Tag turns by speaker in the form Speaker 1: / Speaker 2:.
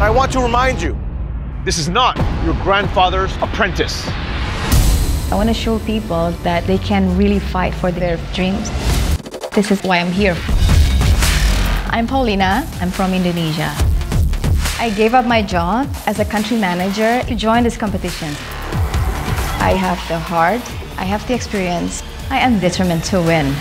Speaker 1: I want to remind you,
Speaker 2: This is not your grandfather's apprentice.
Speaker 3: I want to show people that they can really fight for their dreams. This is why I'm here. I'm Paulina. I'm from Indonesia. I gave up my job as a country manager to join this competition. I have the heart, I have the experience, I am determined to win.